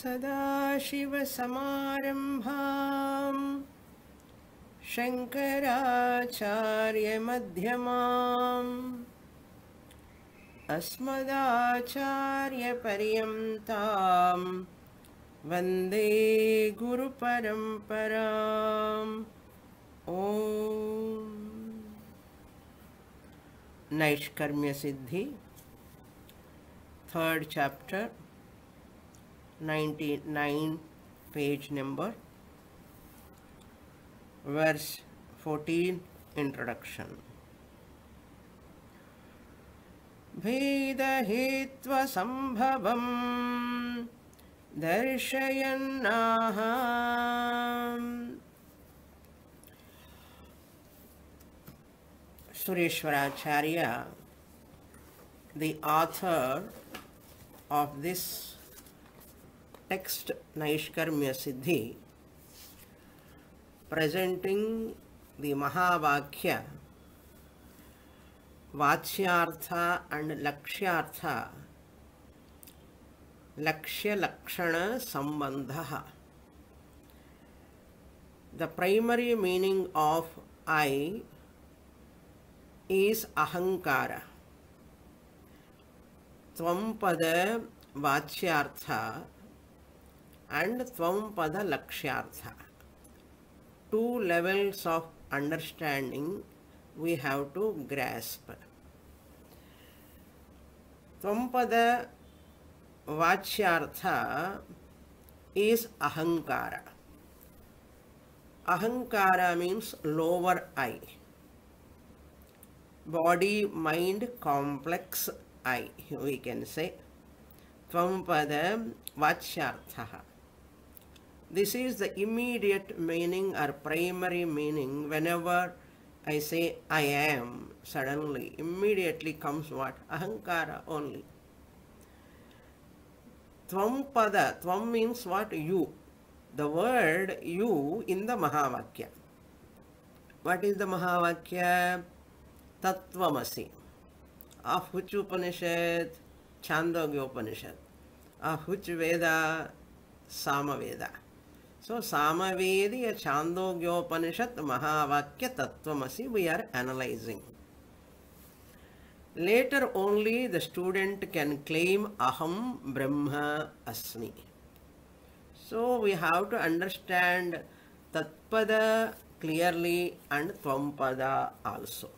सदाशिवसमारम्भाम् शङ्कराचार्यमध्यमाम् अस्मदाचार्यपर्यन्तां वंदे गुरुपरम्पराम्। ॐ। Naishkarmyasiddhi third chapter 99 page number verse 14 introduction भेदहेत्वसम्भवम् दर्शयन्नाः Sureshwaracharya, the author of this text Naishkarmya Siddhi presenting the mahavakya vachyartha and लक्ष्यार्था लक्ष्य लक्षण संबंध the primary meaning of I is अहंकार पद वाच्यार्था and Tvampada Lakshyartha. Two levels of understanding we have to grasp. Tvampada Vachyartha is Ahankara. Ahankara means lower I. Body mind complex I, we can say. Tvampada Vachyartha. This is the immediate meaning or primary meaning whenever I say I am, suddenly, immediately comes what? Ahankara only. Tvampada, Tvam means what? You. The word you in the Mahavakya. What is the Mahavakya? Tattvamasi. Of which Upanishad? Chandogya Upanishad. Of which Veda? Samaveda. सो सामवेदी छांदोग्योपनिषत् महावाक्य तत्वसी we are analysing later only the student can claim अहम ब्रह्म अस्मि so we have to understand तत्पद clearly and त्वपद also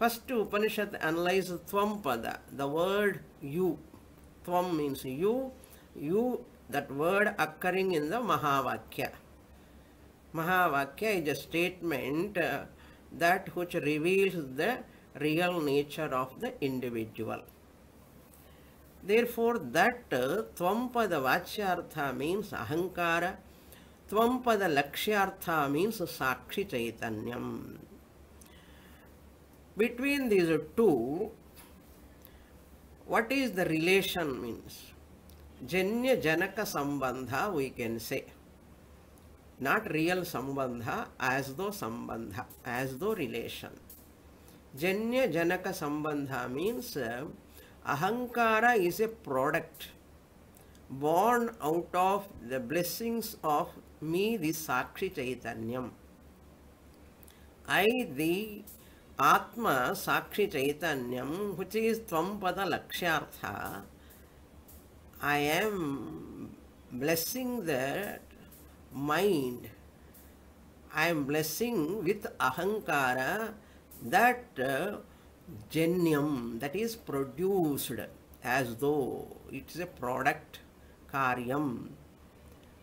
first Upanishad analyse त्वपद the word you त्वम means you you that word occurring in the Mahavakya. Mahavakya is a statement uh, that which reveals the real nature of the individual. Therefore, that uh, Tvampada Vachyartha means Ahankara, Tvampada Lakshyartha means Sakshi Chaitanyam. Between these two, what is the relation means? जन्य जनक संबंध we can say naught real संबंध ऐस दो संबंध ऐस दो relation जन्य janaka sambandha means ahankara is a product born out of the blessings of me the sakshi chaitanyam ie the atma sakshi chaitanyam which is tva pada lakshyartha I am blessing that mind. I am blessing with Ahankara that uh, Janyam that is produced as though it is a product karyam.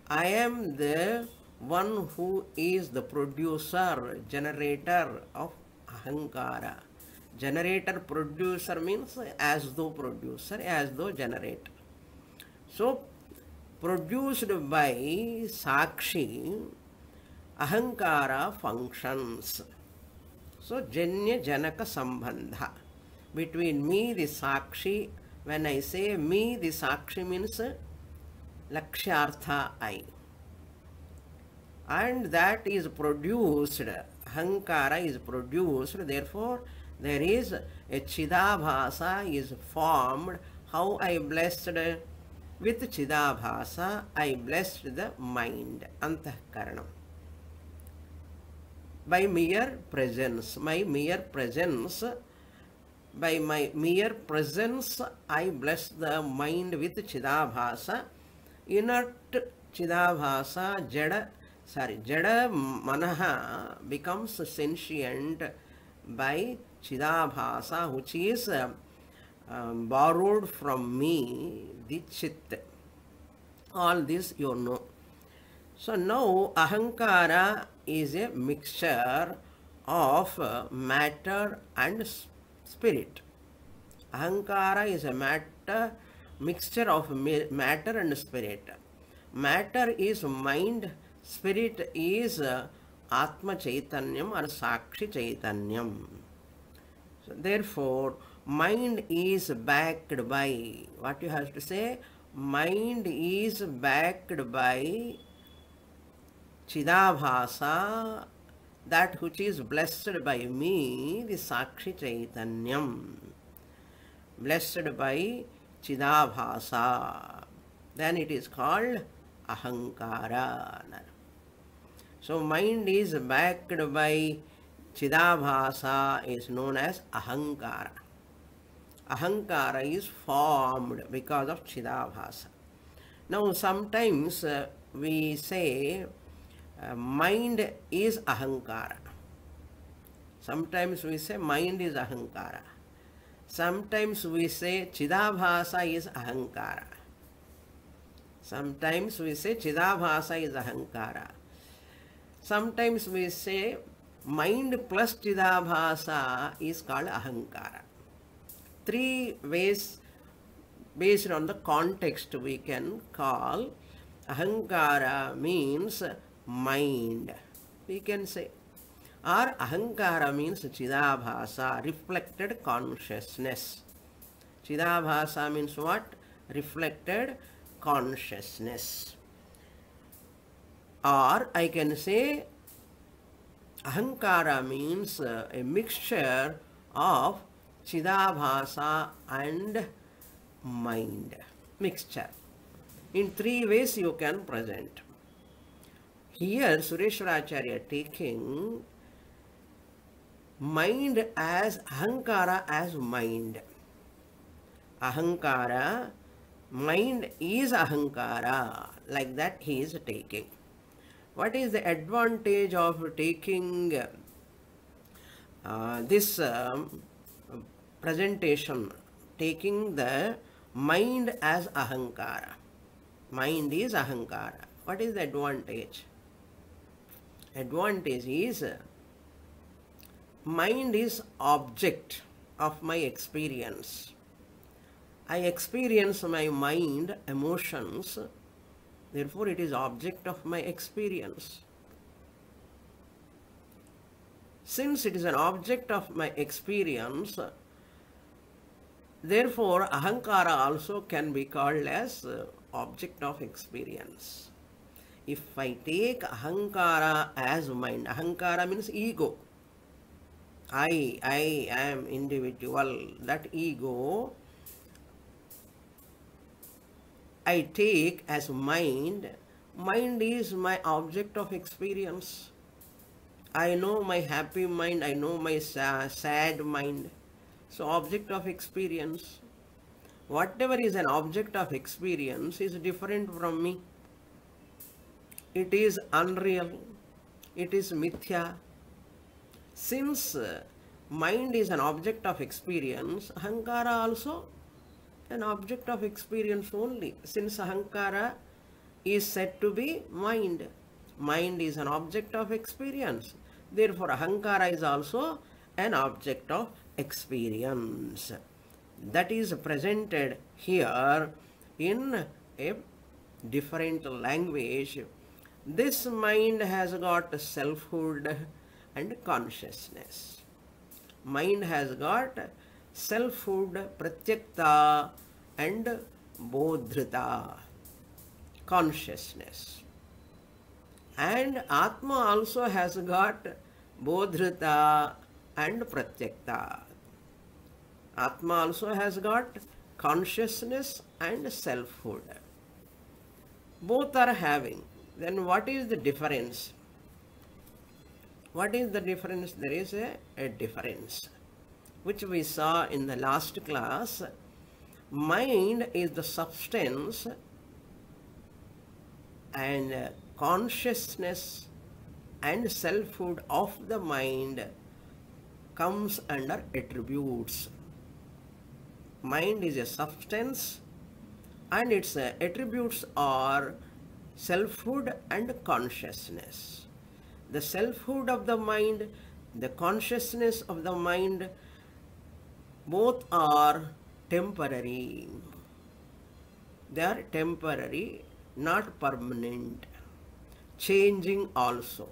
I am the one who is the producer, generator of ahankara. Generator producer means as though producer, as though generate. So produced by Sakshi, ahankara functions. So Janya Janaka Sambandha. Between me, the Sakshi, when I say me, the Sakshi means Lakshyartha I. And that is produced, Hankara is produced, therefore there is a Chidabhasa is formed. How I blessed with Chidabhasa, I blessed the mind, Antahkaranam. By mere presence, my mere presence, by my mere presence, I bless the mind with Chidabhasa, inert Chidabhasa, Jada, sorry, Jada Manaha becomes sentient by Chidabhasa, which is uh, um, borrowed from me, the Chit. All this you know. So now Ahankara is a mixture of uh, matter and spirit. Ahankara is a matter mixture of matter and spirit. Matter is mind, spirit is uh, Atma Chaitanyam or Sakshi Chaitanyam. So therefore, mind is backed by what you have to say. Mind is backed by Chidabhasa, that which is blessed by me, the Sakshi Chaitanyam. Blessed by Chidabhasa. Then it is called Ahankara. So mind is backed by Chidabhasa is known as Ahankara. Ahankara is formed because of Chidabhasa. Now sometimes uh, we say uh, mind is Ahankara. Sometimes we say mind is Ahankara. Sometimes we say Chidabhasa is Ahankara. Sometimes we say Chidabhasa is Ahankara. Sometimes we say mind plus Chidabhasa is called Ahankara. Three ways based on the context we can call Ahankara means mind. We can say or Ahankara means Chidabhasa, reflected consciousness. Chidabhasa means what? Reflected consciousness. Or I can say Ahankara means a mixture of Chidabhasa and mind. Mixture. In three ways you can present. Here Sureshwaracharya taking mind as Ahankara as mind. Ahankara, mind is Ahankara. Like that he is taking. What is the advantage of taking uh, this um, presentation, taking the mind as Ahankara? Mind is Ahankara. What is the advantage? Advantage is mind is object of my experience. I experience my mind, emotions, therefore it is object of my experience. Since it is an object of my experience, therefore ahankara also can be called as uh, object of experience. If I take ahankara as mind, ahankara means ego. I, I am individual. That ego I take as mind. Mind is my object of experience. I know my happy mind, I know my sa- sad mind. So, object of experience. Whatever is an object of experience is different from me. It is unreal. It is mithya. Since uh, mind is an object of experience, ahankara also an object of experience only. Since ahankara is said to be mind, mind is an object of experience. Therefore, ahankara is also an object of experience. That is presented here in a different language. This mind has got selfhood and consciousness. Mind has got selfhood, pratyakta, and bodhrita, consciousness. And Atma also has got bodhrita and pratyakta. Atma also has got consciousness and selfhood. both are having. Then what is the difference? What is the difference? There is a, a difference, which we saw in the last class. Mind is the substance and consciousness and selfhood of the mind comes under attributes. Mind is a substance and its uh, attributes are selfhood and consciousness. The selfhood of the mind, the consciousness of the mind, both are temporary. They are temporary, not permanent, changing also.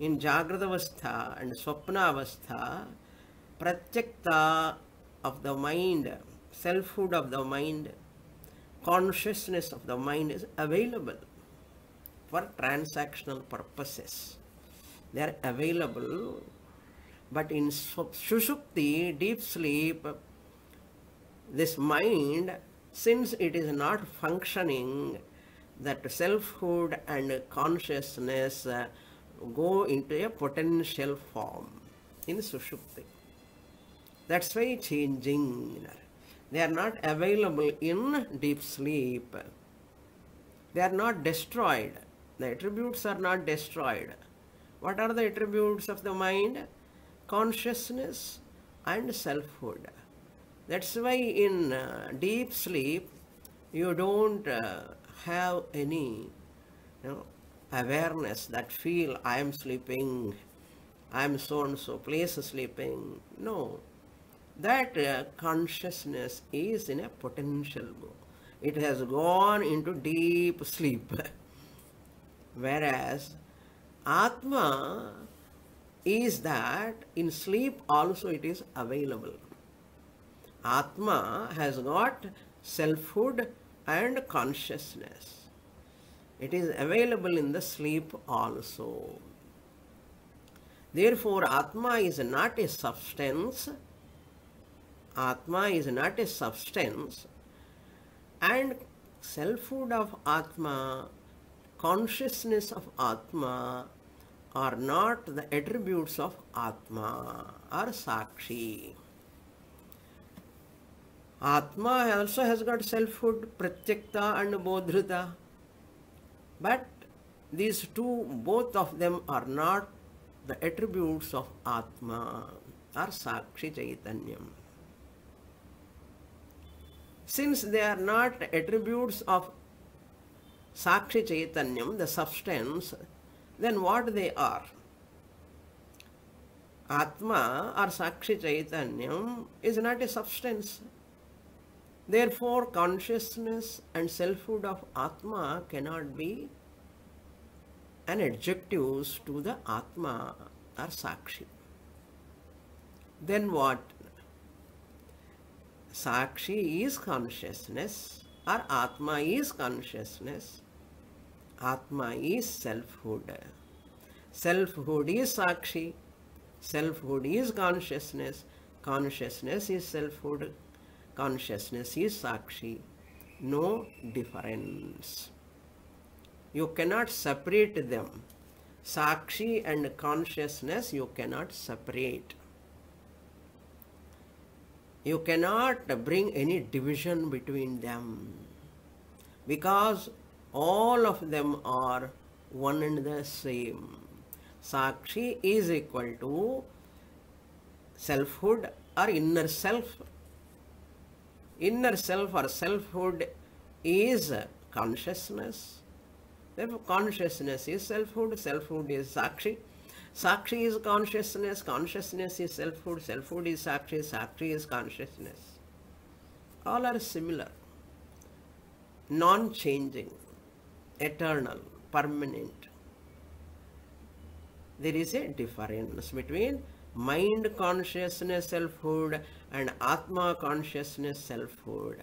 In Jagradavastha and Swapnavastha, Pratyakta of the mind, selfhood of the mind, consciousness of the mind is available for transactional purposes. They are available, but in Sushupti, deep sleep, this mind, since it is not functioning, that selfhood and consciousness go into a potential form in Sushupti. That's why changing. They are not available in deep sleep. They are not destroyed. The attributes are not destroyed. What are the attributes of the mind? Consciousness and selfhood. That's why in uh, deep sleep, you don't uh, have any you know, awareness that feel I am sleeping, I am so and so place sleeping. No, that uh, consciousness is in a potential mode. It has gone into deep sleep. Whereas Atma is that in sleep also it is available. Atma has got selfhood and consciousness. It is available in the sleep also. Therefore, Atma is not a substance. Atma is not a substance. And selfhood of Atma, consciousness of Atma are not the attributes of Atma or Sakshi. Atma also has got selfhood, pratyakta and bodhrita. But these two, both of them are not the attributes of Atma or Sakshi Chaitanyam. Since they are not attributes of Sakshi Chaitanyam, the substance, then what they are? Atma or Sakshi Chaitanyam is not a substance. Therefore, consciousness and selfhood of Atma cannot be an adjectives to the Atma or Sakshi. Then what? Sakshi is consciousness or Atma is consciousness. Atma is selfhood. Selfhood is Sakshi. Selfhood is consciousness. Consciousness is selfhood consciousness is Sakshi. No difference. You cannot separate them. Sakshi and consciousness you cannot separate. You cannot bring any division between them because all of them are one and the same. Sakshi is equal to selfhood or inner self inner self or selfhood is consciousness. Therefore, consciousness is selfhood, selfhood is Sakshi. Sakshi is consciousness, consciousness is selfhood, selfhood is Sakshi, Sakshi is consciousness. All are similar, non changing, eternal, permanent. There is a difference between mind consciousness selfhood and atma consciousness selfhood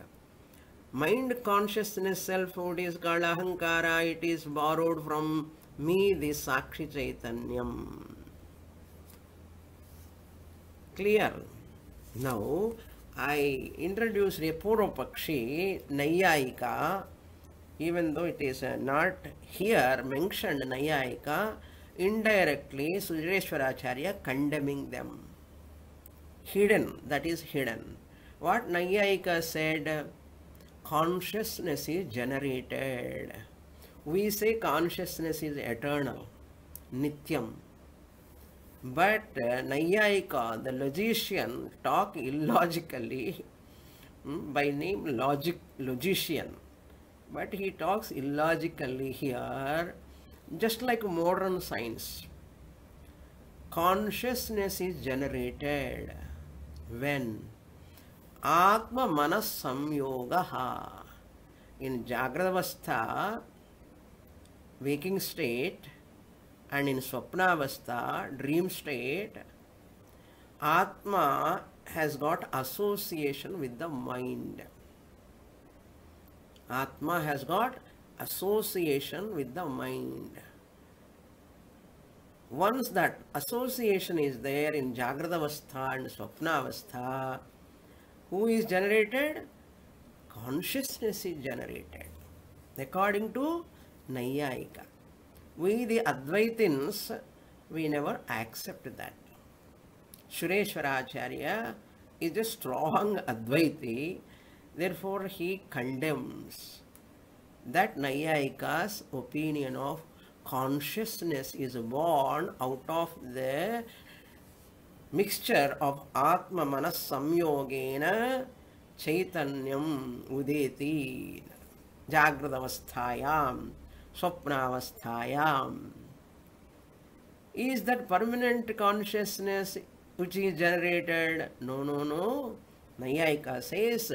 mind consciousness selfhood is called ahankara it is borrowed from sakshi chaitanyam clear now i introduced a purvapakshi naiyayika even though it is uh, not here mentioned Naiyayika, indirectly Sureshwaracharya condemning them. Hidden, that is hidden. What Naiyayika said, consciousness is generated. We say consciousness is eternal, nityam. But uh, Nayayika, the logician, talk illogically hmm, by name logic logician. But he talks illogically here, just like modern science. Consciousness is generated when Atma Manas Samyoga in Jagradavastha, waking state, and in Swapnavastha, dream state, Atma has got association with the mind. Atma has got association with the mind. Once that association is there in Jagradavastha and Swapnavastha, who is generated? Consciousness is generated. According to Naiyayika. We the Advaitins, we never accept that. Sureshwaracharya is a strong Advaiti, therefore he condemns that Naiyayika's opinion of consciousness is born out of the mixture of Atma Manas Samyogena Chaitanyam Udeti Jagradavasthayam स्वप्नावस्थायाम। Is that permanent consciousness which is generated no no no नैयायिका says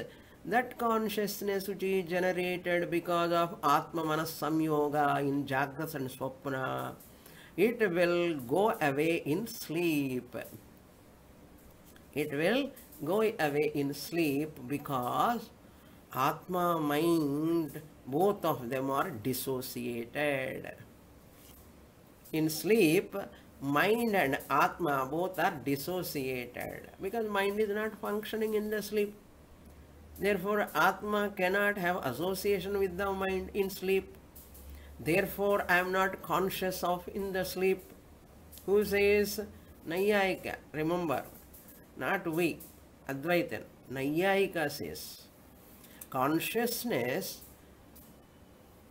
that consciousness which is generated because of आत्म मन संयोग in जाग्रत and स्वप्न it will go away in sleep it will go away in sleep because आत्मा mind both of them are dissociated. In sleep, mind and Atma both are dissociated because mind is not functioning in the sleep. Therefore, Atma cannot have association with the mind in sleep. Therefore, I am not conscious of in the sleep. Who says? Naiyayika. Remember, not we, Advaitan. Naiyayika says, consciousness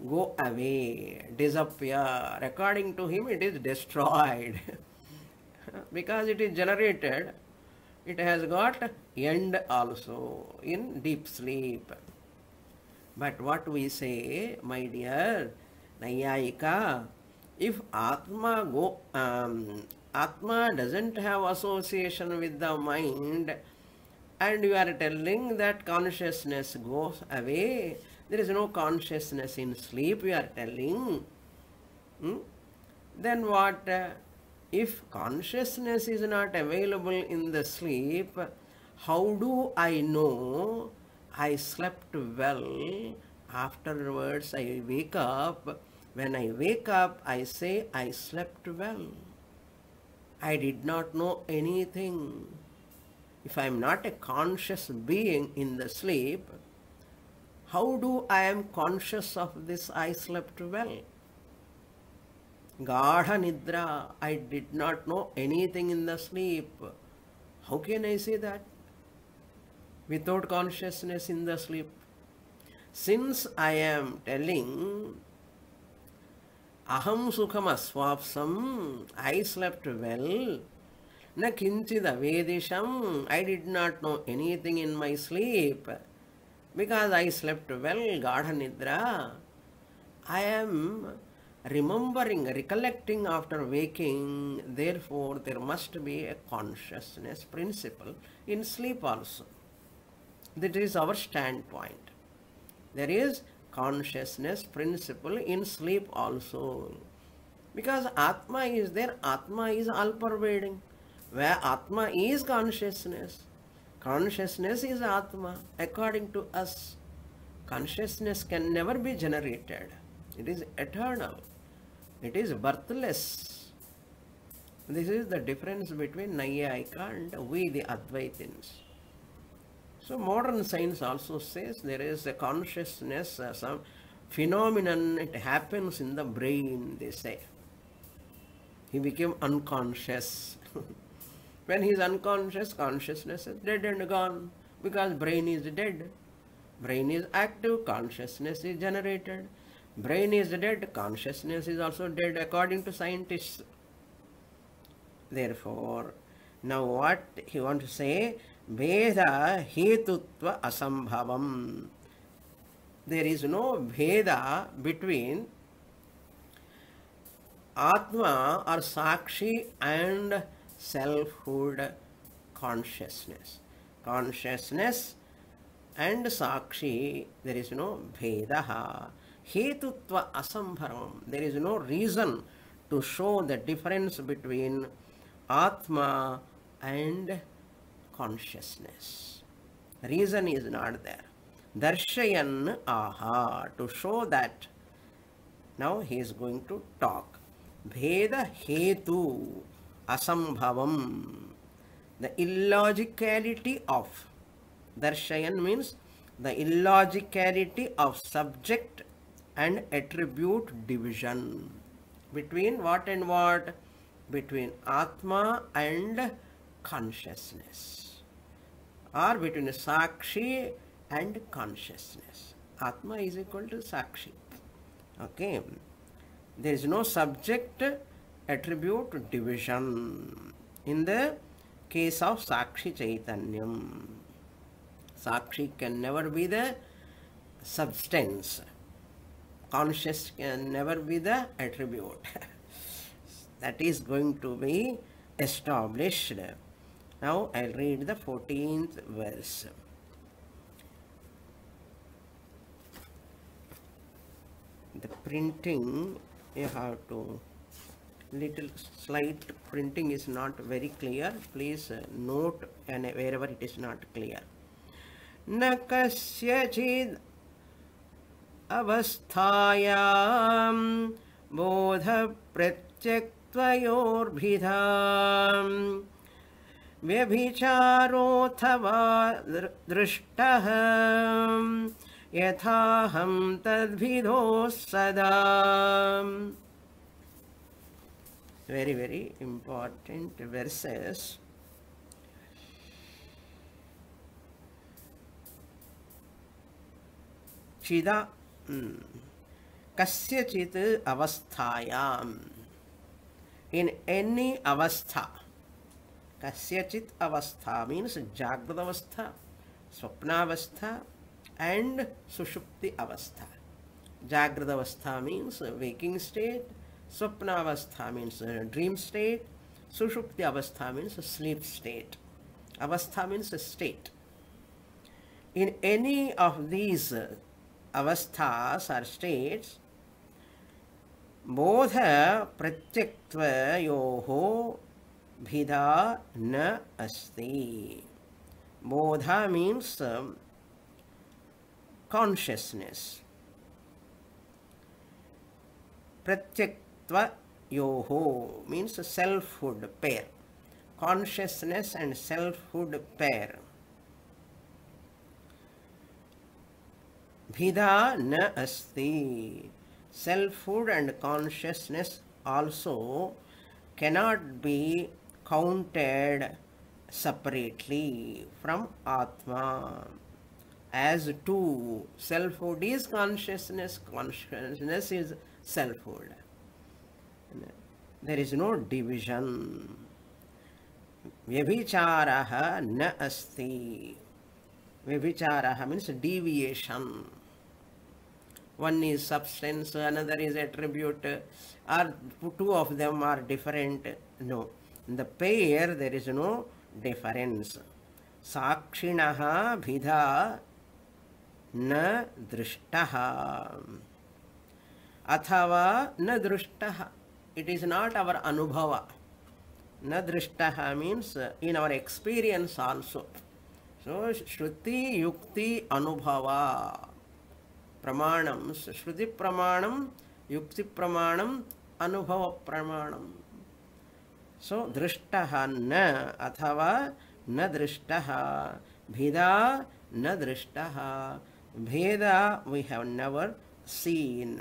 go away, disappear. According to him, it is destroyed. because it is generated, it has got end also in deep sleep. But what we say, my dear Naiyayika, if Atma go, um, Atma doesn't have association with the mind, and you are telling that consciousness goes away, there is no consciousness in sleep, we are telling. Hmm? Then what? If consciousness is not available in the sleep, how do I know I slept well? Afterwards, I wake up. When I wake up, I say I slept well. I did not know anything. If I am not a conscious being in the sleep, how do I am conscious of this I slept well? Gadha Nidra, I did not know anything in the sleep. How can I say that? Without consciousness in the sleep. Since I am telling Aham Sukham Aswapsam, I slept well. Na kinchid vedisham, I did not know anything in my sleep. Because I slept well, Gadha Nidra. I am remembering, recollecting after waking, therefore there must be a consciousness principle in sleep also. That is our standpoint. There is consciousness principle in sleep also. Because Atma is there, Atma is all pervading. Where Atma is consciousness, consciousness is Atma according to us. Consciousness can never be generated. It is eternal. It is birthless. This is the difference between Naiyayika and we the Advaitins. So modern science also says there is a consciousness, uh, some phenomenon, it happens in the brain, they say. He became unconscious. when he is unconscious, consciousness is dead and gone because brain is dead. Brain is active, consciousness is generated. Brain is dead, consciousness is also dead according to scientists. Therefore, now what he wants to say, Bheda Hetutva Asambhavam. There is no Bheda between Atma or Sakshi and selfhood consciousness. Consciousness and Sakshi, there is no Bhedaha. Hetutva Asambhavam. There is no reason to show the difference between Atma and consciousness. Reason is not there. Darshayan aha, to show that. Now he is going to talk. Bheda hetu asambhavam. The illogicality of. Darshayan means the illogicality of subject and attribute division. Between what and what? between Atma and consciousness or between Sakshi and consciousness. Atma is equal to Sakshi. Okay. There is no subject attribute division in the case of Sakshi Chaitanyam. Sakshi can never be the substance. Conscious can never be the attribute. that is going to be established. Now I'll read the 14th verse. The printing you have to little slight printing is not very clear please uh, note and wherever it is not clear न कस्यचिद् अवस्थायां बोधप्रत्यक् त्वयोर्भिधा व्यभिचारोऽथवा दृष्टः यथाहं तद्भिदोः सदा very very important verses chida kasyachit avasthayam in any avastha. Kasyachit avastha means Jagrada avastha, Swapna avastha and Sushupti avastha. Jagrada avastha means waking स्वप्नावस्था means dream state सुषुप्ति अवस्था means sleep state अवस्था means state in any of these अवस्थास are state बोध प्रत्यक्व भिधा न अस्ति. बोधा मीन्स कॉन्शियसनेस प्रत्यक्त Atva Yoho means selfhood pair. Consciousness and selfhood pair. Bhida na asti. Selfhood and consciousness also cannot be counted separately from Atma. As two, selfhood is consciousness, consciousness is selfhood. There is no division. Vyabhicharaha na asti. Vyabhicharaha means deviation one is substance, another is attribute, or two of them are different. No. In the pair, there is no difference. Sakshinaha bhida न दृष्टः अथवा न दृष्टः it is not our anubhava na drishtaha means in our experience also so shruti yukti anubhava प्रमाणम श्रुति प्रमाणम युक्ति प्रमाणम अनुभव प्रमाणम सो दृष्ट न अथवा न दृष्ट भेदा न दृष्ट भेदा we have never seen.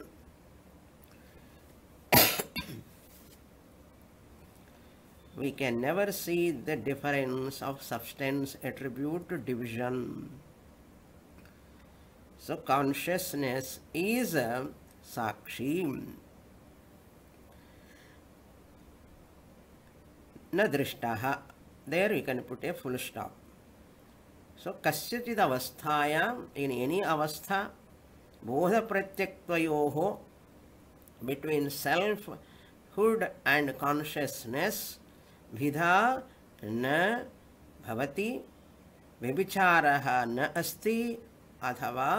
we can never see the difference of substance attribute division. So consciousness is a sakshi. Nadrishtaha. There we can put a full stop. So kasyachid in any avastha, bodha pratyaktvayoho, between selfhood and consciousness, विधा न भवती, व्यभिचार न अस्त अथवा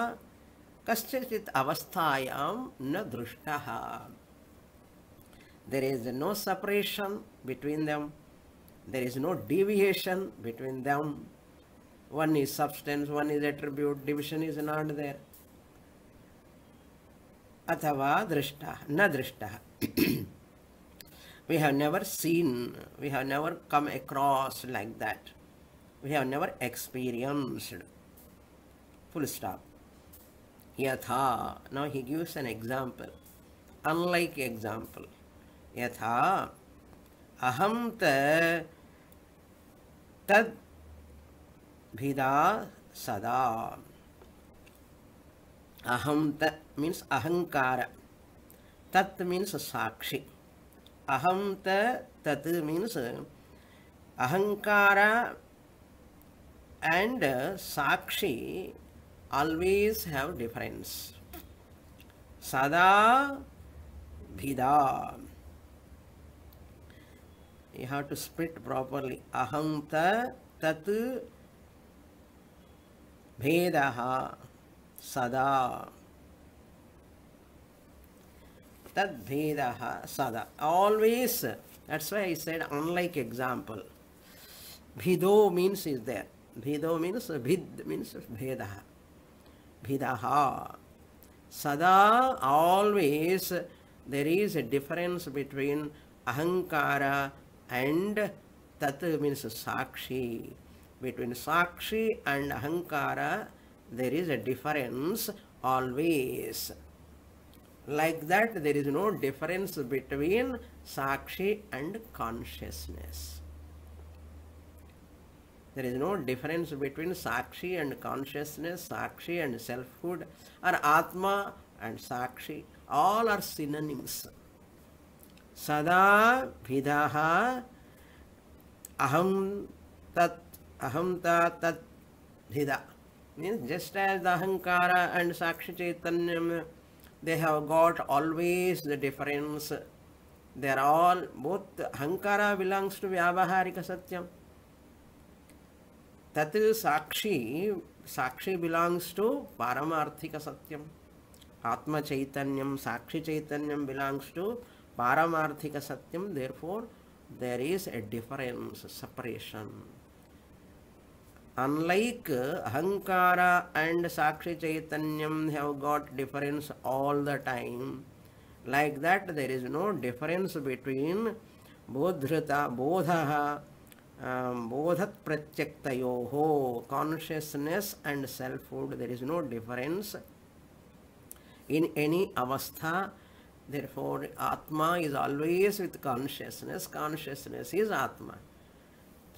कस्यचि अवस्थायां न दृष्ट। There is no separation between them there is no deviation between them one is substance one is attribute division is not there अथवा दृष्ट, न दृष्ट। We have never seen, we have never come across like that. We have never experienced. Full stop. Yatha. Now he gives an example. Unlike example. Yatha. Aham ta tad bhida sada. Aham ta means ahankara. Tat means sakshi. Aham ta tat means ahankara and sakshi always have difference sada bhida you have to split properly aham ta tat भेदः सदा tadbhedaha sada. Always, that's why I said unlike example. Bhido means is there. Bhido means bhid means bhedaha. Bhidaha. Sada always there is a difference between ahankara and tat means sakshi. Between sakshi and ahankara there is a difference always. Like that, there is no difference between Sakshi and consciousness. There is no difference between Sakshi and consciousness, Sakshi and selfhood, or Atma and Sakshi. All are synonyms. Sada Bhidaha Aham Tat Aham Tat Bhida. Means just as the Ahankara and Sakshi Chaitanyam they have got always the difference. They are all, both Hankara belongs to Vyavaharika Satyam. Tat Sakshi, Sakshi belongs to Paramarthika Satyam. Atma Chaitanyam, Sakshi Chaitanyam belongs to Paramarthika Satyam. Therefore, there is a difference, separation. Unlike ahankara and sakshi chaitanyam have got difference all the time like that there is no difference between bodhrita bodhaha um, bodhat pratyaktayoho consciousness and selfhood there is no difference in any avastha therefore atma is always with consciousness consciousness is atma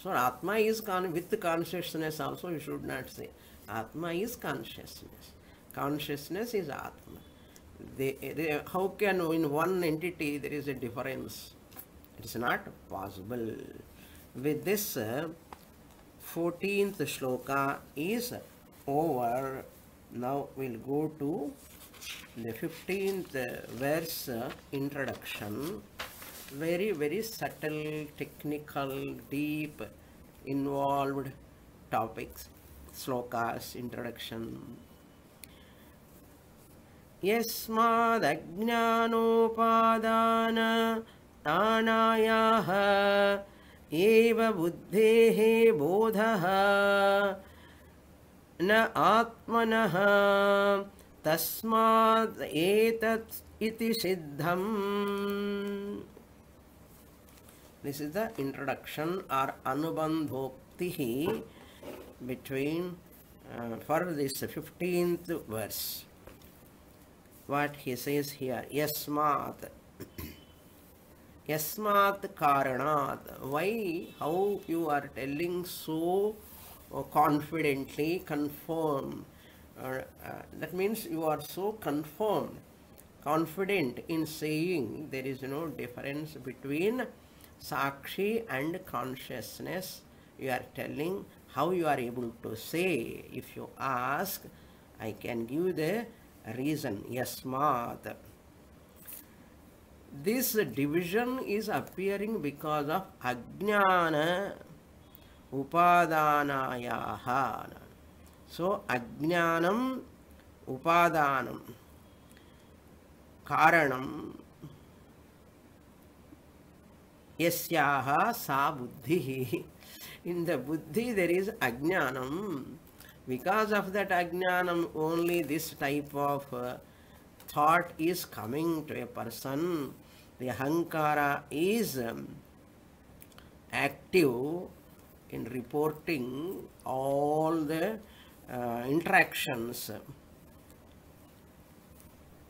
So Atma is con- with consciousness also you should not say. Atma is consciousness. Consciousness is Atma. They, they, how can in one entity there is a difference? It is not possible. With this, uh, 14th shloka is over. Now we'll go to the 15th verse uh, introduction very very subtle technical deep involved topics. Slokas introduction. यस्मादज्ञानोपादान तानायाः एव बुद्धेः बोधः न आत्मनः तस्मात् एतत् इति सिद्धम् This is the introduction or anubandhokti between uh, for this 15th verse. what he says here. Yasmat. Yasmat Karanat. Why, how you are telling so uh, confidently, confirm. Uh, uh, that means you are so confirmed, confident in saying there is no difference between Sakshi and consciousness. You are telling how you are able to say. If you ask, I can give the reason. Yes, Yasmat. This division is appearing because of Ajnana Upadanayaha. So, Ajnanam Upadanam Karanam Yasyaha Sa Buddhi. In the Buddhi there is Ajnanam. Because of that Ajnanam, only this type of uh, thought is coming to a person. The Ahankara is um, active in reporting all the uh, interactions.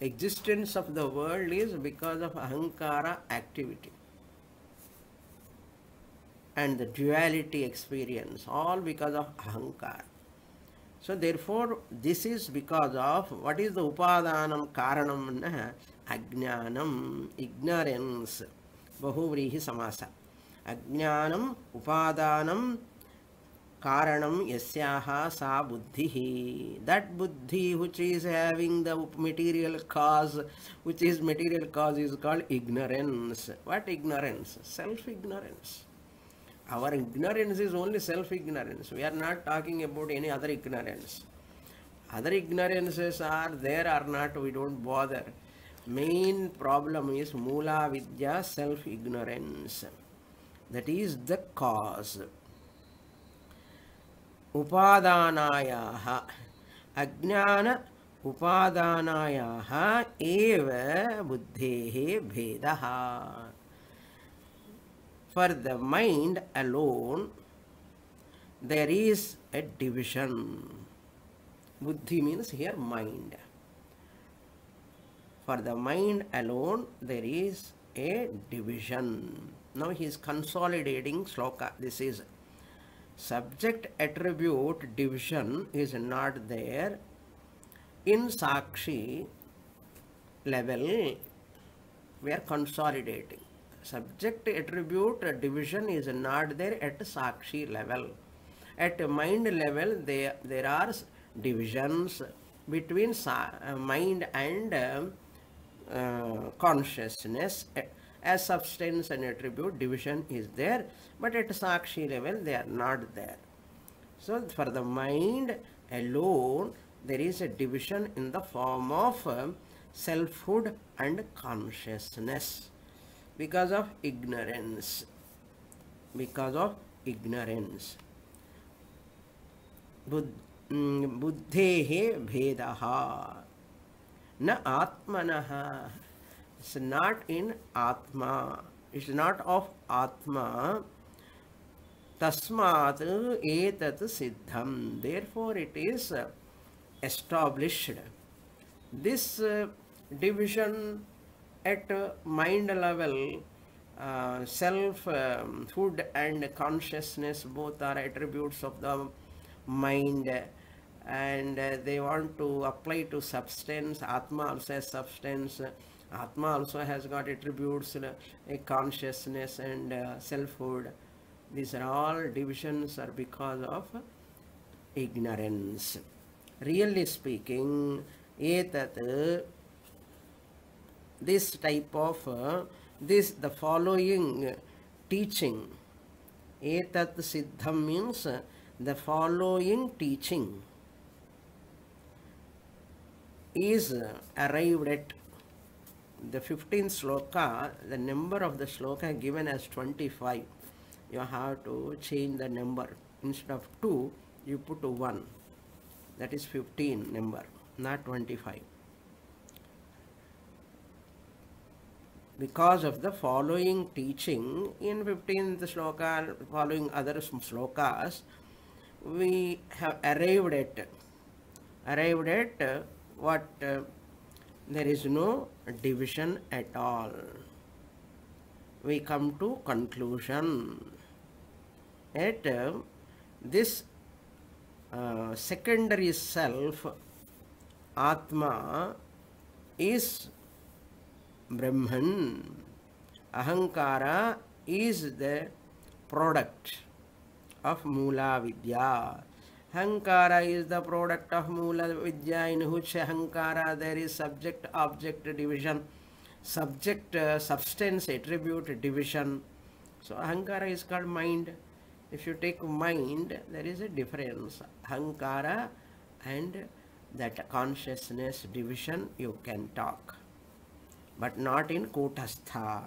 Existence of the world is because of Ahankara activity and the duality experience, all because of Ahankara. So therefore, this is because of what is the upadanam karanam na ajnanam, ignorance, bahuvrihi samasa. Ajnanam, upadanam, karanam yasyaha sa buddhi. That buddhi which is having the material cause, which is material cause is called ignorance. What ignorance? Self-ignorance. Our ignorance is only self-ignorance. We are not talking about any other ignorance. Other ignorances are there or not, we don't bother. Main problem is Mula Vidya, self-ignorance. That is the cause. उपादानायाः अज्ञान उपादानायाः एव बुद्धेः भेदः for the mind alone there is a division. Buddhi means here mind. For the mind alone there is a division. Now he is consolidating sloka. This is subject attribute division is not there. In sakshi level we are consolidating subject attribute division is not there at sakshi level. At mind level there there are divisions between uh, mind and uh, uh, consciousness. As substance and attribute division is there but at sakshi level they are not there. So for the mind alone there is a division in the form of uh, selfhood and consciousness because of ignorance because of ignorance बुद्धेः भेदः न आत्मनः it's not in atma it's not of atma tasmat etat siddham therefore it is established this uh, division at mind level uh, self um, food and consciousness both are attributes of the mind and uh, they want to apply to substance. Atma also has substance. Atma also has got attributes uh, a consciousness and uh, selfhood these are all divisions are because of ignorance. Really speaking etat this type of uh, this the following teaching. Etat siddham means uh, the following teaching is uh, arrived at the 15th sloka the number of the sloka given as 25 you have to change the number. Instead of 2 you put 1 that is 15 number not 25 because of the following teaching in 15th sloka following other slokas we have arrived at arrived at what uh, there is no division at all. We come to conclusion. At uh, this uh, secondary self, Atma, is Brahman. Ahankara is the product of Mula Vidya. Hankara is the product of Mula Vidya in which Hankara there is subject object division, subject uh, substance attribute division. So Hankara is called mind. If you take mind, there is a difference. Hankara and that consciousness division you can talk, but not in Kutastha.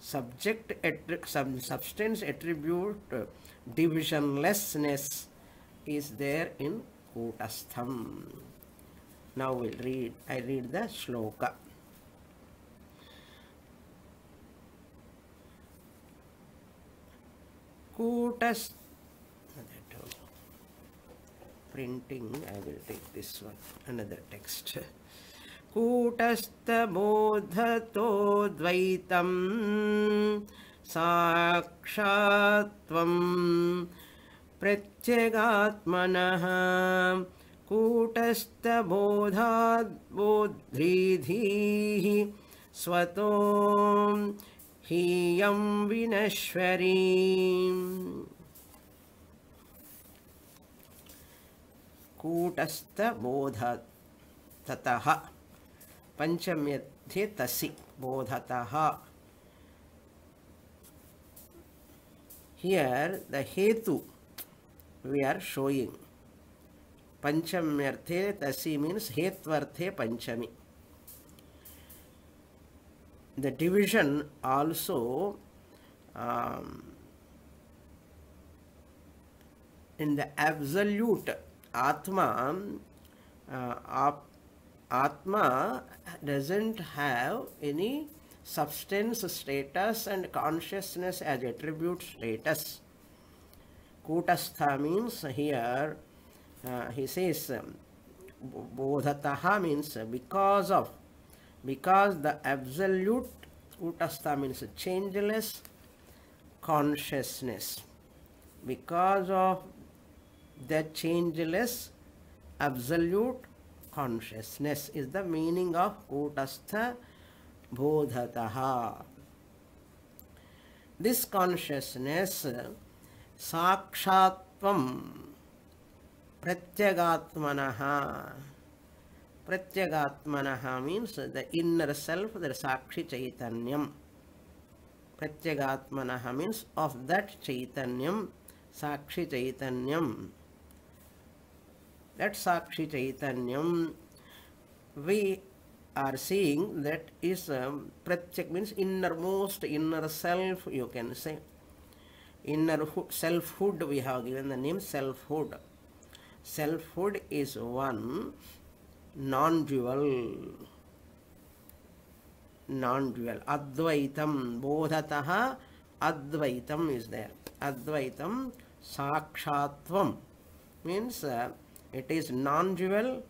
Subject sub- substance attribute uh, divisionlessness is there in Kutastham. Now we'll read, I read the shloka. Kutas, printing, I will take this one, another text. कूटस्थबोधतो द्वैतं साक्षात्वं प्रत्यगात्मनः कूटस्थबोधाद्बोध्रीधीः स्वतो हीयं विनश्वरी। कूटस्थबोध पंचम्ये तसि बोधता here the हेतु we are showing पंचम्यर्थे तसी मीन्स हेत्वर्थे पंचमी the division also in the absolute आत्मा आप atma doesn't have any substance status and consciousness as attribute status. Kutastha means here uh, he says um, bodhataha means because of because the absolute kutastha means changeless consciousness. Because of the changeless absolute consciousness is the meaning of kutastha bodhataha. This consciousness sakshatvam pratyagatmanaha pratyagatmanaha means the inner self the sakshi chaitanyam. Pratyagatmanaha means of that chaitanyam sakshi chaitanyam that sakshi chaitanyam we are seeing that is um, means innermost inner self you can say. Inner selfhood we have given the name selfhood. Selfhood is one non-dual non-dual. Advaitam bodhataha advaitam is there. Advaitam sakshatvam means uh, it is non-dual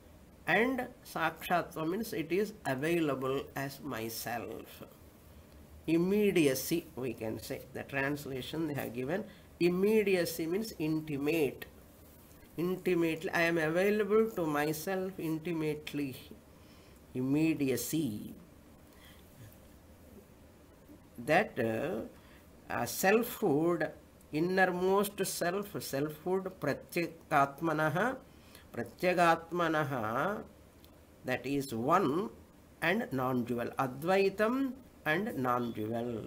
and sakshatva means it is available as myself. Immediacy we can say. The translation they have given. Immediacy means intimate. Intimately i am available to myself intimately. Immediacy. That uh, uh, selfhood innermost self selfhood pratyakatmanah pratyagatmanah that is one and non-dual advaitam and non-dual.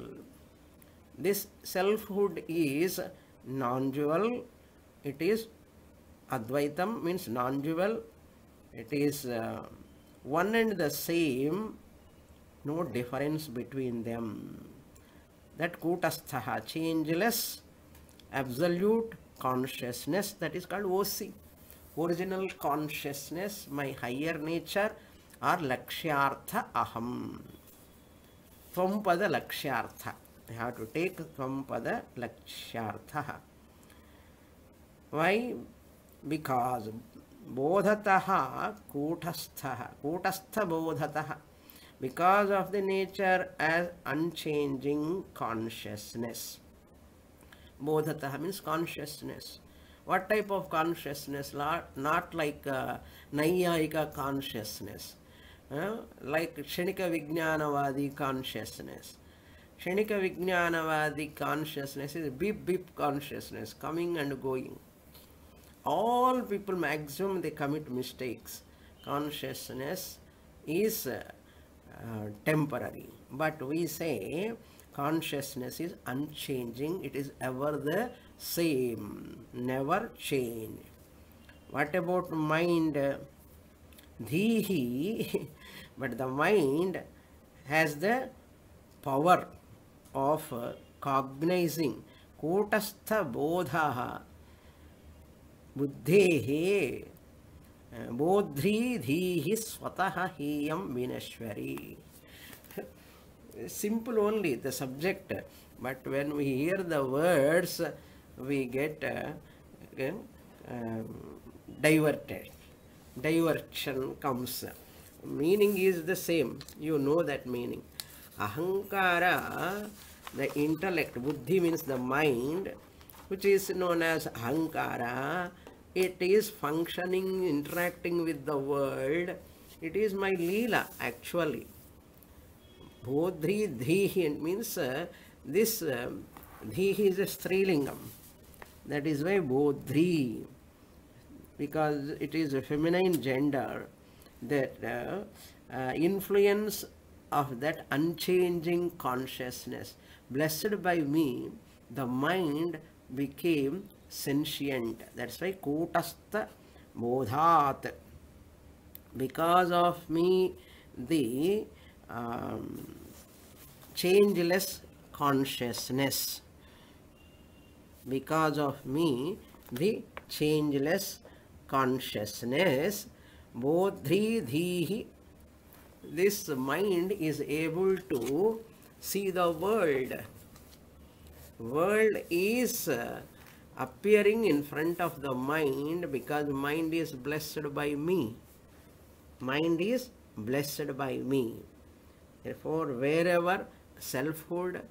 This selfhood is non-dual it is advaitam means non-dual it is uh, one and the same no difference between them. That kutasthaha changeless absolute consciousness that is called oc original consciousness my higher nature or lakshyartha aham tvam lakshyartha I have to take tvam pada lakshyartha why because bodhataha kutastha kutastha bodhataha because of the nature as unchanging consciousness. Bodhataha means consciousness. What type of consciousness? Not, like uh, Naiyayika consciousness, uh, like Kshanika Vijnanavadi consciousness. Kshanika Vijnanavadi consciousness is beep beep consciousness, coming and going. All people maximum they commit mistakes. Consciousness is uh, temporary, but we say consciousness is unchanging, it is ever the same, never change. What about mind? Dhihi, but the mind has the power of cognizing kutastha bodha buddhehe bodhri dhihi swataha hiyam vinashwari simple only the subject but when we hear the words we get uh, again, um, diverted. Diversion comes. Meaning is the same. You know that meaning. Ahankara the intellect buddhi means the mind which is known as ahankara. It is functioning interacting with the world. It is my leela actually. Bodhri Dhihi means uh, this uh, Dhihi is a Strilingam. That is why Bodhri, because it is a feminine gender, that uh, uh, influence of that unchanging consciousness. Blessed by me, the mind became sentient. That's why Kutastha Bodhat. Because of me, the um, changeless consciousness. Because of me, the changeless consciousness, bodhi this mind is able to see the world. World is uh, appearing in front of the mind because mind is blessed by me. Mind is blessed by me. Therefore, wherever selfhood,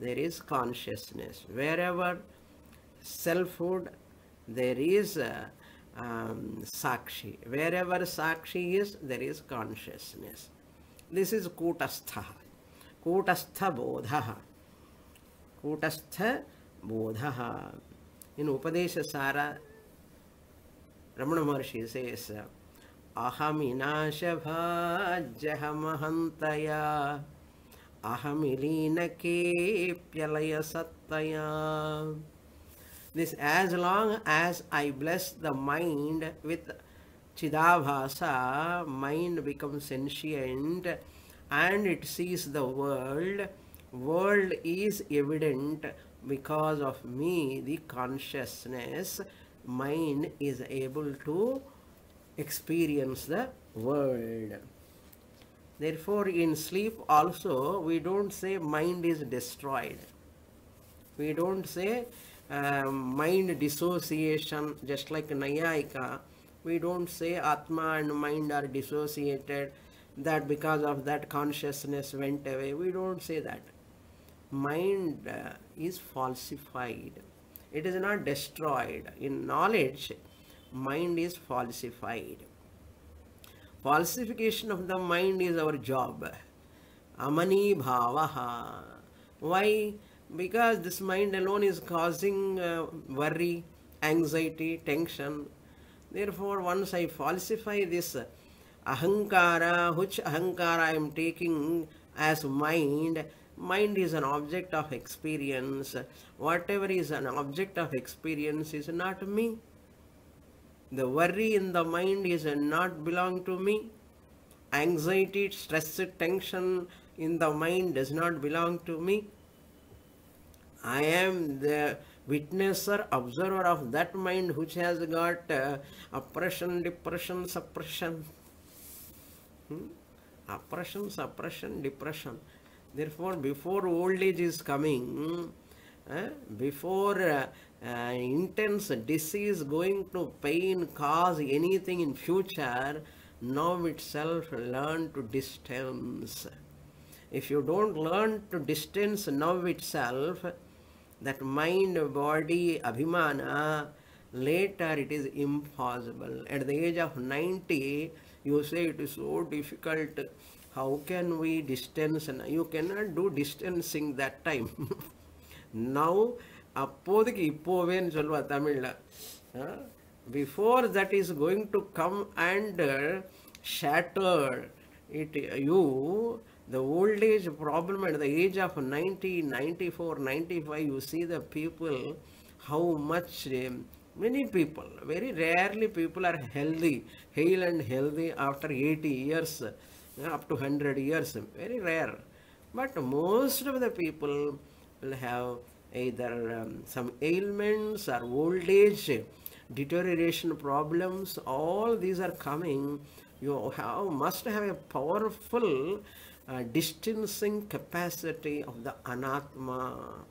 there is consciousness. Wherever selfhood, there is uh, um, sakshi. Wherever sakshi is, there is consciousness. This is kutastha. Kutastha bodha. Kutastha bodha. In Upadesha Sara, Ramana Maharshi says, अहमिनाशभाज्यहमहन्तया अहमिलीनकेऽप्यलयसत्तया This as long as I bless the mind with Chidabhasa, mind becomes sentient and it sees the world. World is evident because of me, the consciousness. Mind is able to experience the world. Therefore, in sleep also, we don't say mind is destroyed. We don't say um, mind dissociation, just like Naiyayika. We don't say Atma and mind are dissociated, that because of that consciousness went away. We don't say that. Mind uh, is falsified. It is not destroyed. In knowledge, mind is falsified. Falsification of the mind is our job. Amani bhavaha. Why? Because this mind alone is causing uh, worry, anxiety, tension. Therefore, once I falsify this ahankara, which ahankara I am taking as mind, mind is an object of experience. Whatever is an object of experience is not me. The worry in the mind is not belong to me. Anxiety, stress, tension in the mind does not belong to me. I am the witnesser, observer of that mind which has got uh, oppression, depression, suppression. Hmm? Oppression, suppression, depression. Therefore, before old age is coming, uh, before uh, uh, intense disease going to pain cause anything in future now itself learn to distance. If you don't learn to distance now itself, that mind, body, abhimana, later it is impossible. At the age of 90, you say it is so difficult. How can we distance? You cannot do distancing that time. now, அப்போதைக்கு இப்போவேன்னு சொல்லுவா தமிழில் before that is going to come and shatter it you the old age problem at the age of 90 94 95 you see the people how much um, many people very rarely people are healthy hale and healthy after 80 years uh, up to 100 years very rare. But most of the people will have either um, some ailments or old age deterioration problems all these are coming. You have must have a powerful uh, distancing capacity of the anatma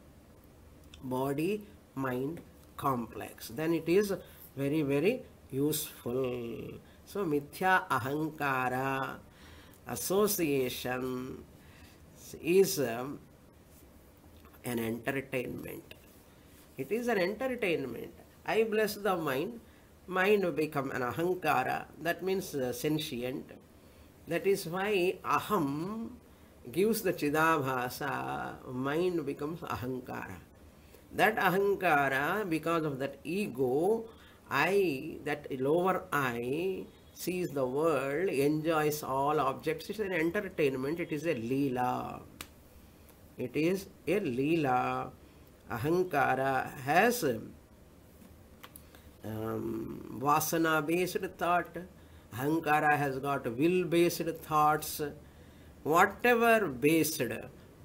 body mind complex. Then it is very very useful. So mithya ahankara association is um, an entertainment. It is an entertainment. I bless the mind. Mind become an ahankara. That means uh, sentient that is why aham gives the chidabhasa mind becomes ahankara. That ahankara because of that ego i that lower i sees the world enjoys all objects. It's an entertainment. It is a leela. It is a leela. Ahankara has um, vasana based thought ahankara has got will based thoughts. Whatever based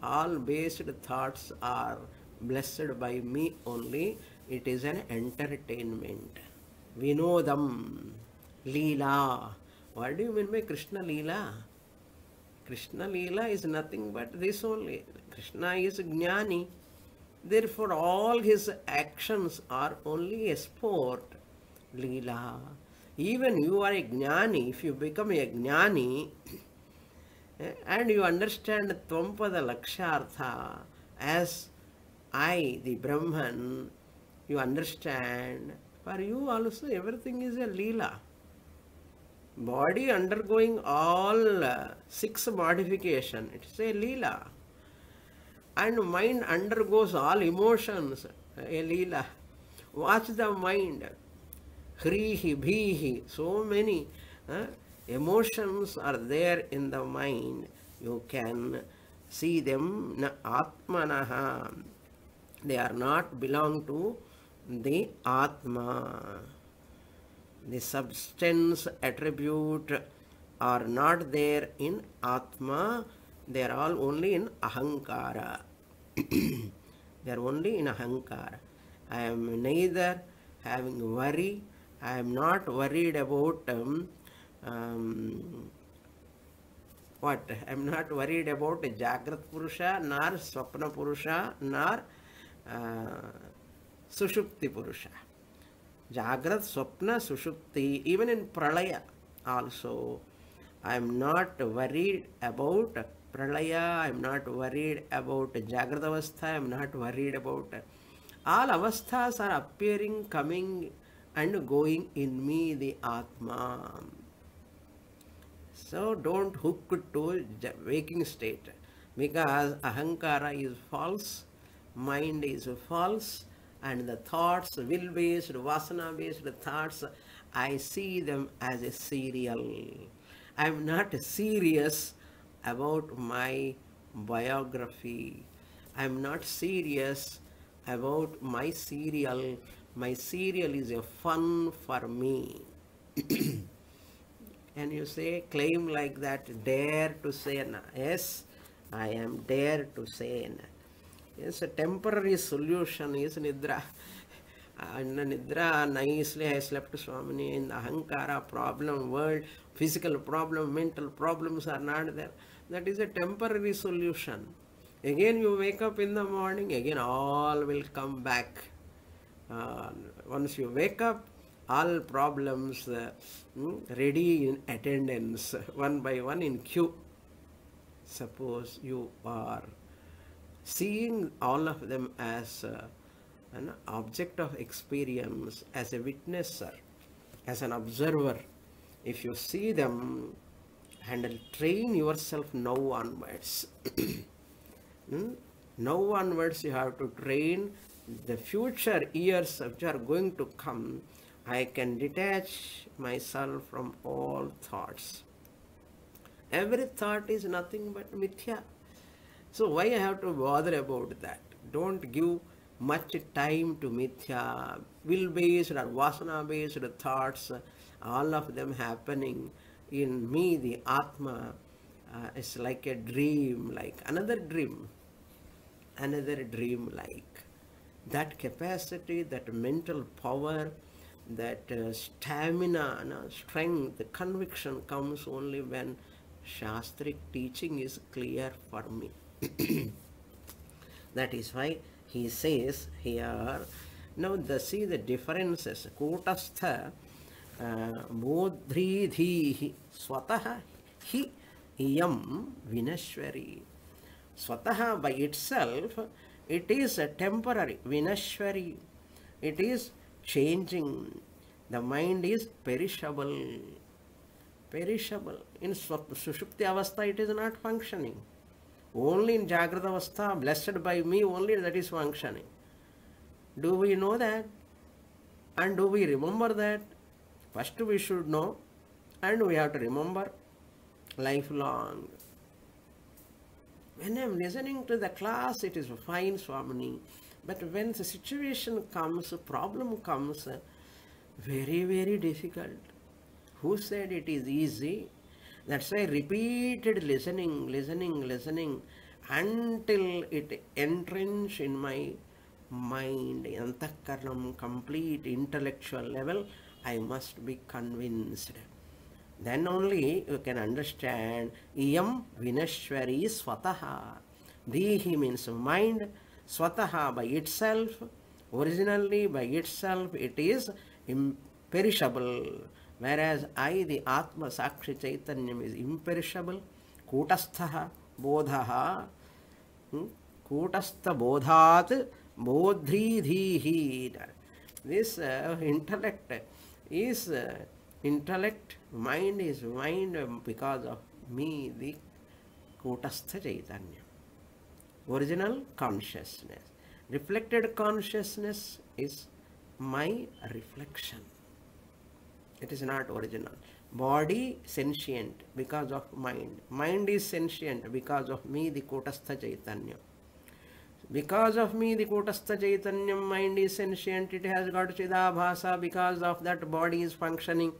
all based thoughts are blessed by me only. It is an entertainment. Vinodam leela. What do you mean by krishna leela? Krishna leela is nothing but this only. Krishna is jnani. Therefore all his actions are only a sport. Leela even you are a jnani if you become a jnani and you understand Tvampada Lakshyartha as I, the Brahman, you understand, for you also everything is a Leela. Body undergoing all uh, six modification, it is a Leela. And mind undergoes all emotions, a Leela. Watch the mind. Hrihi, bhihi, so many. Uh, emotions are there in the mind. You can see them na atmanaha. They are not belong to the atma. The substance attribute are not there in atma. They are all only in ahankara. They are only in ahankara. I am neither having worry i am not worried about um, um, what i'm not worried about jagrat purusha nor swapna purusha nor uh, sushupti purusha jagrat swapna sushupti even in pralaya also i am not worried about pralaya i am not worried about jagrat avastha i am not worried about all avasthas are appearing coming and going in me the atma so don't hook to waking state because ahankara is false, mind is false, and the thoughts, will based, vasana based thoughts, I see them as a serial. I am not serious about my biography. I am not serious about my serial. My serial is a fun for me. and you say claim like that dare to say yes i am dare to say yes a temporary solution is nidra. Ah, and nidra nicely i slept swamini in the ahankara problem world. Physical problem mental problems are not there. That is a temporary solution. Again you wake up in the morning again all will come back once you wake up all problems uh, mm, ready in attendance, one by one in queue. Suppose you are seeing all of them as uh, an object of experience, as a witnesser, as an observer. If you see them and train yourself now onwards, Hmm? Now onwards, you have to train the future years which are going to come. I can detach myself from all thoughts. Every thought is nothing but mithya. So why I have to bother about that? Don't give much time to mithya, will-based or vasana-based thoughts, all of them happening in me, the Atma, uh, is like a dream, like another dream, another dream like. That capacity, that mental power, that uh, stamina, no, strength, the conviction comes only when Shastric teaching is clear for me. that is why he says here, now the, see the differences. Kutastha uh, bodhridhi swatah hi iyam vinashwari. Swataha by itself, it is a temporary, vinashwari. It is changing. The mind is perishable. Perishable. In Sushupti Avastha, it is not functioning. Only in Jagrata Avastha, blessed by me, only that is functioning. Do we know that? And do we remember that? First we should know and we have to remember lifelong. When I am listening to the class, it is fine, Swamini. But when the situation comes, problem comes, very, very difficult. Who said it is easy? That's why repeated listening, listening, listening until it entrench in my mind, antakaranam, complete intellectual level, I must be convinced. Then only you can understand Iyam Vinashwari Swataha. Dihi means mind, Swataha by itself, originally by itself it is imperishable. Whereas I, the Atma Sakshi Chaitanyam is imperishable. Kutastha Bodhaha. Kutastha Bodhat Bodhridhihi. This uh, intellect is uh, intellect, mind is mind because of me, the Kutastha Chaitanya. Original consciousness. Reflected consciousness is my reflection. It is not original. Body sentient because of mind. Mind is sentient because of me, the Kutastha Chaitanya. Because of me, the Kutastha Chaitanya mind is sentient. It has got Chidabhasa. Because of that, body is functioning.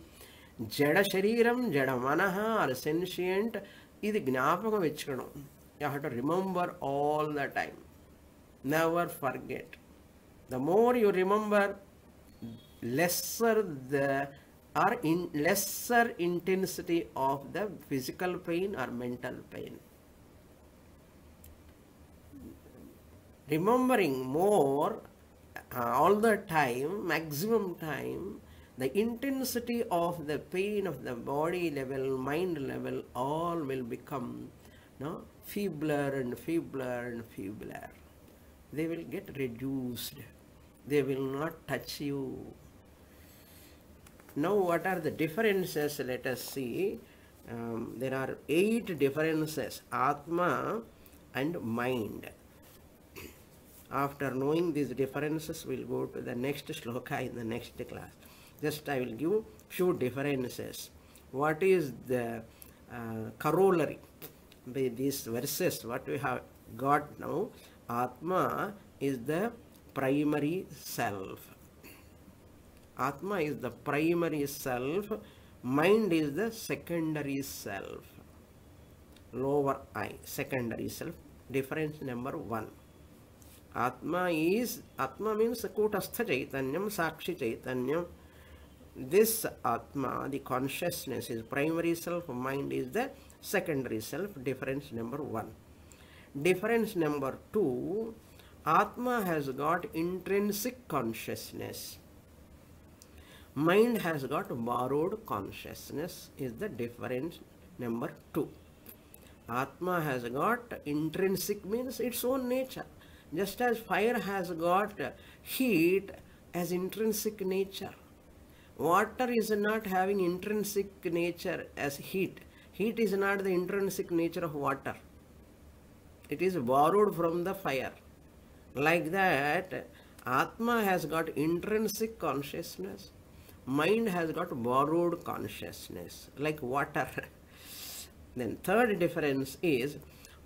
జడ శరీరం జడ మనః are sentient ఇది జ్ఞాపకం ఇచ్చడం you have to remember all the time never forget the more you remember lesser the are in lesser intensity of the physical pain or mental pain remembering more uh, all the time maximum time the intensity of the pain of the body level, mind level, all will become no, feebler and feebler and feebler. They will get reduced. They will not touch you. Now, what are the differences? Let us see. Um, there are eight differences Atma and mind. After knowing these differences, we'll go to the next shloka in the next class just I will give few differences. What is the uh, corollary by these verses? What we have got now, Atma is the primary self. Atma is the primary self, mind is the secondary self. Lower I, secondary self, difference number one. Atma is, Atma means Kutastha Chaitanyam, Sakshi Chaitanyam, this atma the consciousness is primary self mind is the secondary self difference number 1 difference number 2 atma has got intrinsic consciousness Mind has got borrowed consciousness is the difference number two. Atma has got intrinsic means its own nature. Just as fire has got heat as intrinsic nature. Water is not having intrinsic nature as heat. Heat is not the intrinsic nature of water. It is borrowed from the fire. Like that, Atma has got intrinsic consciousness. Mind has got borrowed consciousness, like water. then third difference is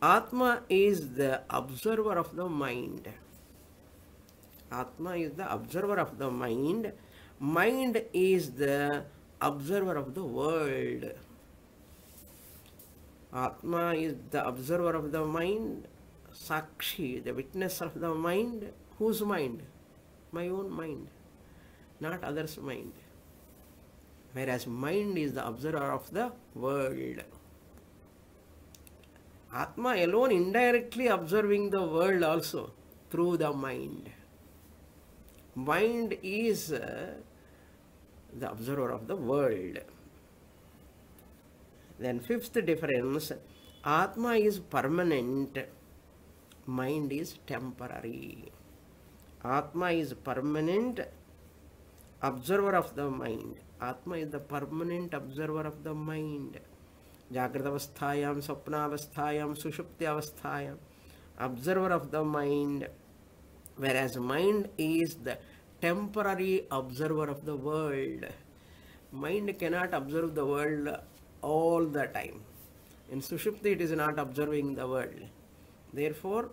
Atma is the observer of the mind. Atma is the observer of the mind. Mind is the observer of the world. Atma is the observer of the mind. Sakshi, the witness of the mind. Whose mind? My own mind, not others' mind. Whereas mind is the observer of the world. Atma alone indirectly observing the world also through the mind Mind is uh, the observer of the world. Then fifth difference, Atma is permanent, mind is temporary. Atma is permanent observer of the mind. Atma is the permanent observer of the mind. जागृत अवस्थायां स्वप्नावस्थायां सुषुप्ति अवस्थायां observer of the mind whereas mind is the temporary observer of the world. Mind cannot observe the world all the time. In sushupti it is not observing the world. Therefore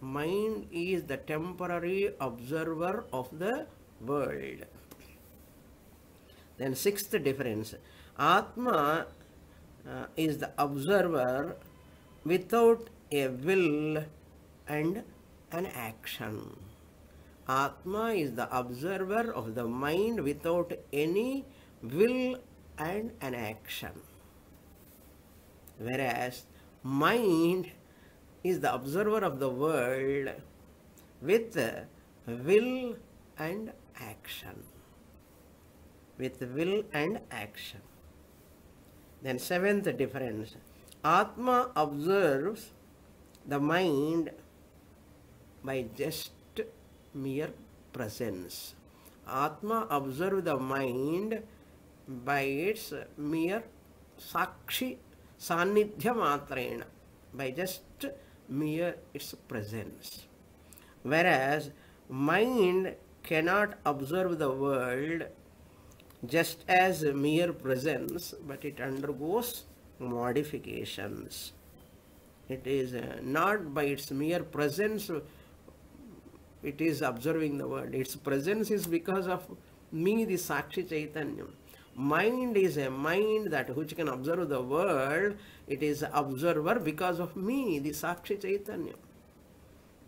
mind is the temporary observer of the world. Then sixth difference. Atma uh, is the observer without a will and an action. Atma is the observer of the mind without any will and an action. Whereas mind is the observer of the world with will and action. With will and action. Then seventh difference. Atma observes the mind by just mere presence. Atma observes the mind by its mere sakshi sanidhya matrena, by just mere its presence. Whereas mind cannot observe the world just as mere presence, but it undergoes modifications. It is not by its mere presence it is observing the world. Its presence is because of me, the Sakshi Chaitanya. Mind is a mind that which can observe the world. It is observer because of me, the Sakshi Chaitanya.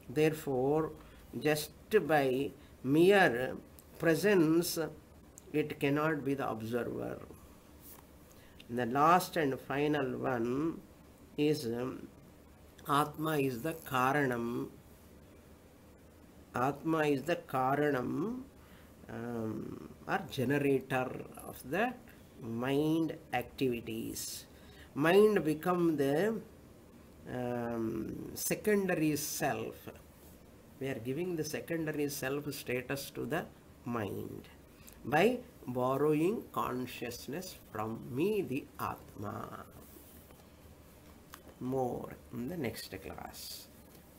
Therefore, just by mere presence, it cannot be the observer. The last and final one is um, Atma is the Karanam. Atma is the Karanam um, or generator of the mind activities. Mind become the um, secondary self. We are giving the secondary self status to the mind by borrowing consciousness from me, the Atma. More in the next class.